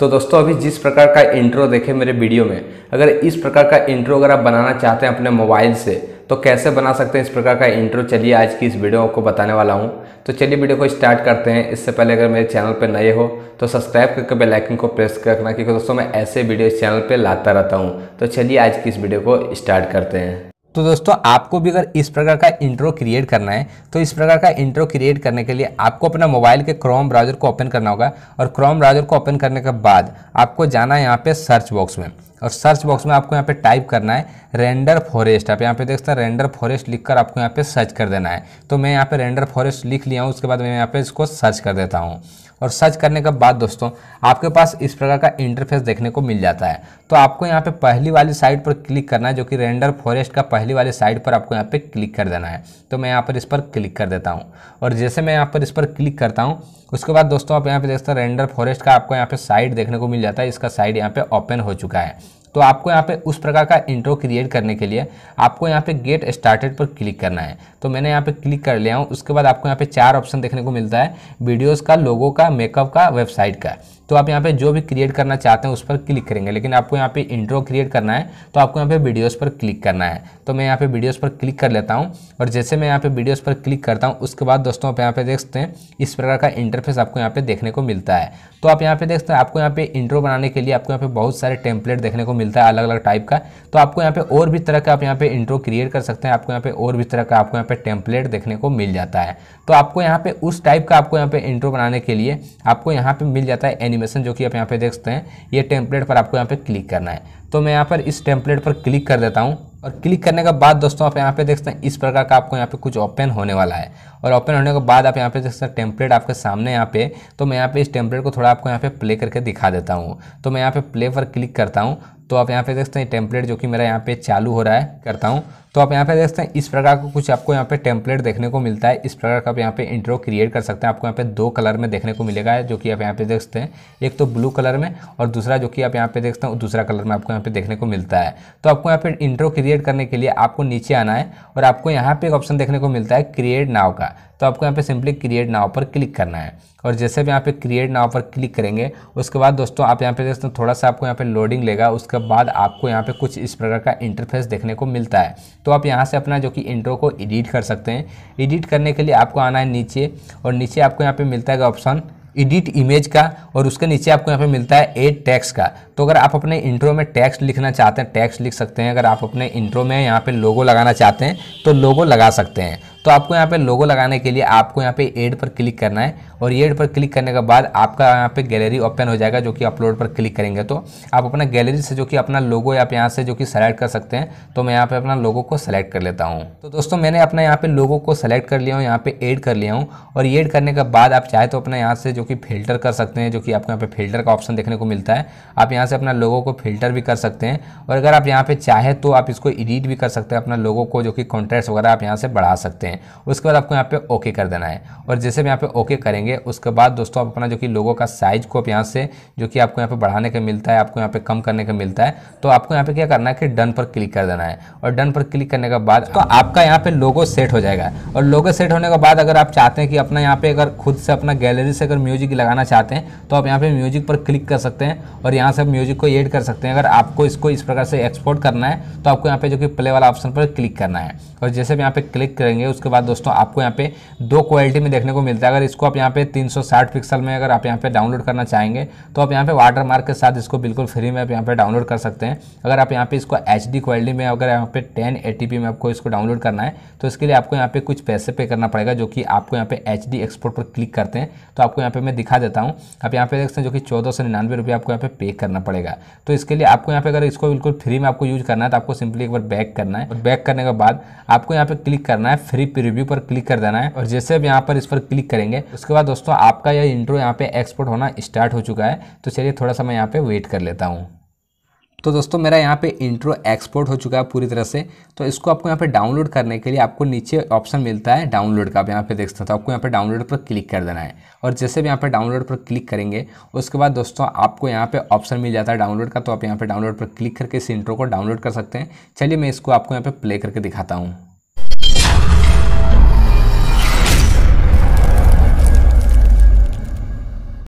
तो दोस्तों, अभी जिस प्रकार का इंट्रो देखे मेरे वीडियो में, अगर इस प्रकार का इंट्रो अगर आप बनाना चाहते हैं अपने मोबाइल से तो कैसे बना सकते हैं इस प्रकार का इंट्रो चलिए आज की इस वीडियो को बताने वाला हूँ। तो चलिए वीडियो को स्टार्ट करते हैं। इससे पहले अगर मेरे चैनल पर नए हो तो सब्सक्राइब करके बेल आइकन को प्रेस कर रखना, क्योंकि दोस्तों, मैं ऐसे वीडियो इस चैनल पर लाता रहता हूँ। तो चलिए आज की इस वीडियो को स्टार्ट करते हैं। तो दोस्तों, आपको भी अगर इस प्रकार का इंट्रो क्रिएट करना है तो इस प्रकार का इंट्रो क्रिएट करने के लिए आपको अपना मोबाइल के क्रोम ब्राउज़र को ओपन करना होगा। और क्रोम ब्राउज़र को ओपन करने के बाद आपको जाना है यहाँ पे सर्च बॉक्स में। और सर्च बॉक्स में आपको यहाँ पे टाइप करना है रेंडर फॉरेस्ट आप यहाँ पे देख सकते हैं रेंडर फॉरेस्ट लिखकर आपको यहाँ पे सर्च कर देना है तो मैं यहाँ पे रेंडर फॉरेस्ट लिख लिया हूँ उसके बाद मैं यहाँ पे इसको सर्च कर देता हूँ और सर्च करने के बाद दोस्तों आपके पास इस प्रकार का इंटरफेस देखने को मिल जाता है तो आपको यहाँ पे पहली वाली साइड पर क्लिक करना है जो कि रेंडर फॉरेस्ट का पहली वाली साइड पर आपको यहाँ पे क्लिक कर देना है तो मैं यहाँ पर इस पर क्लिक कर देता हूँ और जैसे मैं यहाँ पर इस पर क्लिक करता हूँ उसके बाद दोस्तों आप यहाँ पे देखते हैं रेंडर फॉरेस्ट का आपको यहाँ पे साइड देखने को मिल जाता है इसका साइड यहाँ पे ओपन हो चुका है तो आपको यहाँ पे उस प्रकार का इंट्रो क्रिएट करने के लिए आपको यहाँ पे गेट स्टार्टेड पर क्लिक करना है। तो मैंने यहाँ पे क्लिक कर लिया हूँ। उसके बाद आपको यहाँ पे चार ऑप्शन देखने को मिलता है। वीडियोस का लोगों का मेकअप का वेबसाइट का। तो आप यहाँ पे जो भी क्रिएट करना चाहते हैं उस पर क्लिक करेंगे लेकिन आपको यहाँ पे इंट्रो क्रिएट करना है तो आपको यहाँ पे वीडियोस पर क्लिक करना है तो मैं यहाँ पे वीडियोस पर क्लिक कर लेता हूँ और जैसे मैं यहाँ पे वीडियोस पर क्लिक करता हूँ उसके बाद दोस्तों आप यहाँ पे देख सकते हैं इस प्रकार का इंटरफेस आपको यहाँ पे देखने को मिलता है तो आप यहाँ पे देख हैं आपको यहाँ पे इंट्रो बनाने के लिए आपको यहाँ पे बहुत सारे टेम्पलेट देखने को मिलता है अलग अलग टाइप का तो आपको यहाँ पे और भी तरह का आप यहाँ पे इंट्रो क्रिएट कर सकते हैं आपको यहाँ पे और भी तरह का आपको यहाँ पे टेम्पलेट देखने को मिल जाता है तो आपको यहाँ पे उस टाइप का आपको यहाँ पे इंट्रो बनाने के लिए आपको यहाँ पे मिल जाता है एनिमेशन जो कि आप यहाँ पे देख सकते हैं ये टेम्पलेट पर आपको यहाँ पे क्लिक करना है तो मैं यहाँ पर इस टेम्पलेट पर क्लिक कर देता हूँ और क्लिक करने के बाद दोस्तों आप यहाँ पे देख सकते हैं इस प्रकार का आपको यहाँ पे कुछ ओपन होने वाला है और ओपन होने के बाद आप यहाँ पे देख सकते हैं टेम्पलेट आपके सामने यहाँ पे तो मैं यहाँ पे इस टेम्पलेट को थोड़ा आपको यहाँ पे प्ले करके दिखा देता हूँ तो मैं यहाँ पे प्ले पर क्लिक करता हूँ तो आप यहाँ पे देख सकते हैं टेम्पलेट जो कि मेरा यहाँ पे चालू हो रहा है करता हूँ तो आप यहाँ पे देख सकते हैं इस प्रकार का कुछ आपको यहाँ पे टेम्पलेट देखने को मिलता है इस प्रकार का आप यहाँ पे इंट्रो क्रिएट कर सकते हैं आपको यहाँ पे दो कलर में देखने को मिलेगा जो कि आप यहाँ पे देख सकते हैं एक तो ब्लू कलर में और दूसरा जो कि आप यहाँ पे देख सकते हैं दूसरा कलर में आपको यहाँ पे देखने को मिलता है तो आपको यहाँ पे इंट्रो क्रिएट करने के लिए आपको नीचे आना है और आपको यहाँ पे एक ऑप्शन देखने को मिलता है क्रिएट नाव का तो आपको यहाँ पे सिंपली क्रिएट नाव पर क्लिक करना है और जैसे भी यहाँ पे क्रिएट नाव पर क्लिक करेंगे उसके बाद दोस्तों आप यहाँ पे देखते हैं थोड़ा सा आपको यहाँ पे लोडिंग लेगा उसके बाद आपको यहाँ पे कुछ इस प्रकार का इंटरफेस देखने को मिलता है तो आप यहाँ से अपना जो कि इंट्रो को एडिट कर सकते हैं। एडिट करने के लिए आपको आना है नीचे और नीचे आपको यहाँ पर मिलता है ऑप्शन एडिट इमेज का और उसके नीचे आपको यहाँ पे मिलता है एड टैक्स का। तो अगर आप अपने इंट्रो में टैक्स लिखना चाहते हैं टैक्स लिख सकते हैं। अगर आप अपने इंट्रो में यहाँ पे लोगो लगाना चाहते हैं तो लोगो लगा सकते हैं। तो आपको यहाँ पे लोगो लगाने के लिए आपको यहाँ पे एड पर क्लिक करना है और एड पर क्लिक करने के बाद आपका यहाँ पे गैलरी ओपन हो जाएगा जो कि अपलोड पर क्लिक करेंगे। तो आप अपना गैलरी से जो कि अपना लोगो आप यहाँ से जो कि सेलेक्ट कर सकते हैं। तो मैं यहाँ पे अपना लोगो को सेलेक्ट कर लेता हूँ। तो दोस्तों मैंने अपना यहाँ पे लोगो को सेलेक्ट कर लिया हूँ, यहाँ पे एड कर लिया हूँ और एड करने के बाद आप चाहे तो अपना यहाँ से जो कि फ़िल्टर कर सकते हैं, जो कि आपको यहाँ पे फ़िल्टर का ऑप्शन देखने को मिलता है। आप यहाँ से अपना लोगो को फ़िल्टर भी कर सकते हैं और अगर आप यहाँ पे चाहे तो आप इसको एडिट भी कर सकते हैं, अपना लोगो को जो कि कॉन्ट्रैक्ट वगैरह आप यहाँ से बढ़ा सकते हैं। उसके बाद आपको यहाँ पे ओके कर देना है और जैसे भी यहाँ पे ओके करेंगे उसके बाद दोस्तों आप अपना जो कि लोगों का साइज़ को आप यहाँ से जो कि आपको यहाँ पे बढ़ाने का मिलता है आपको यहाँ पे कम करने का मिलता है तो आपको यहाँ पे क्या करना है कि डन पर क्लिक कर देना है और डन पर क्लिक करने के बाद तो आपका यहाँ पे लोगो सेट हो जाएगा और लोगो सेट होने के बाद अगर आप चाहते हैं कि अपना यहाँ पे अगर खुद से अपना गैलरी से अगर म्यूज़िक लगाना चाहते हैं तो आप यहाँ पे म्यूज़िक पर क्लिक कर सकते हैं और यहाँ से म्यूज़िक को एड कर सकते हैं अगर आपको इसको इस प्रकार से एक्सपोर्ट करना है तो आपको यहाँ पे जो कि प्ले वाला ऑप्शन पर क्लिक करना है और जैसे भी यहाँ पे क्लिक करेंगे उसके बाद दोस्तों आपको यहाँ पे दो क्वालिटी में देखने को मिलता है अगर इसको आप यहाँ पे 360 पिक्सल में अगर आप यहाँ पे डाउनलोड करना चाहेंगे तो आप यहाँ पे वाटर मार्क के साथ इसको बिल्कुल फ्री में आप यहाँ पे डाउनलोड कर सकते हैं अगर आप यहाँ पे इसको एच क्वालिटी में अगर यहाँ पे टेन में आपको इसको डाउनलोड करना है तो इसके लिए आपको यहाँ पे कुछ पैसे पे करना पड़ेगा जो कि आपको यहाँ पे एच एक्सपोर्ट पर क्लिक करते हैं तो आपको यहाँ पे मैं दिखा देता हूँ आप यहाँ पे देख सकते हैं जो कि चौदह सौ निन्यानवे रुपये आपको यहाँ पे पे करना पड़ेगा तो इसके लिए आपको यहाँ पे अगर इसको बिल्कुल फ्री में आपको यूज़ करना है तो आपको सिंपली एक बार बैक करना है और बैक करने के बाद आपको यहाँ पे क्लिक करना है फ्री प्रीव्यू पर क्लिक कर देना है और जैसे अब यहाँ पर इस पर क्लिक करेंगे उसके बाद दोस्तों आपका यह इंट्रो यहाँ पे एक्सपोर्ट होना स्टार्ट हो चुका है तो चलिए थोड़ा सा मैं यहाँ पे वेट कर लेता हूँ तो दोस्तों मेरा यहाँ पे इंट्रो एक्सपोर्ट हो चुका है पूरी तरह से तो इसको आपको यहाँ पे डाउनलोड करने के लिए आपको नीचे ऑप्शन मिलता है डाउनलोड का आप यहाँ पे देख सकते हो तो आपको यहाँ पे डाउनलोड पर क्लिक कर देना है और जैसे भी यहाँ पे डाउनलोड पर क्लिक करेंगे उसके बाद दोस्तों आपको यहाँ पे ऑप्शन मिल जाता है डाउनलोड का तो आप यहाँ पे डाउनलोड पर क्लिक करके इस इंट्रो को डाउनलोड कर सकते हैं चलिए मैं इसको आपको यहाँ पे प्ले करके दिखाता हूँ